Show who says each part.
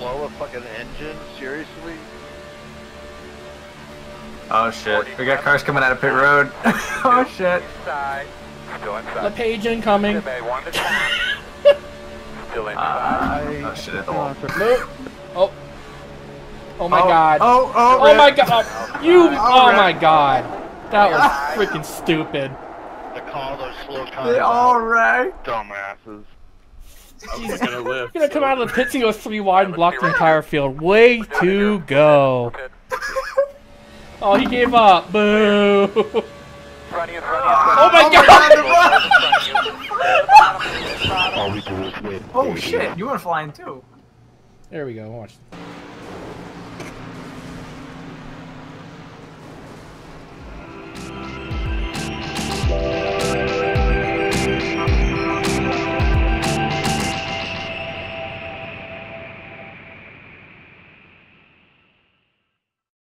Speaker 1: kill a fucking engine? Seriously?
Speaker 2: Oh shit. We got cars coming out of pit road. oh shit.
Speaker 3: Inside. Still inside.
Speaker 4: LePage incoming.
Speaker 3: Bay to top. Still inside.
Speaker 2: Uh, oh shit at the wall.
Speaker 4: Move. Oh. Oh my
Speaker 2: oh,
Speaker 4: god.
Speaker 2: Oh, oh,
Speaker 4: Oh
Speaker 2: rip.
Speaker 4: my god. You. Oh
Speaker 2: rip.
Speaker 4: my god. That was freaking stupid.
Speaker 1: I call those slow cars.
Speaker 2: They all right.
Speaker 1: dumbasses.
Speaker 4: You're gonna come out of the pits and go three wide and block the entire field. Way to go. Oh, he gave up. Boo.
Speaker 3: Front of you, front you.
Speaker 4: Oh my god.
Speaker 1: All we do is win.
Speaker 2: Oh shit, you were flying too.
Speaker 4: There we go. Watch.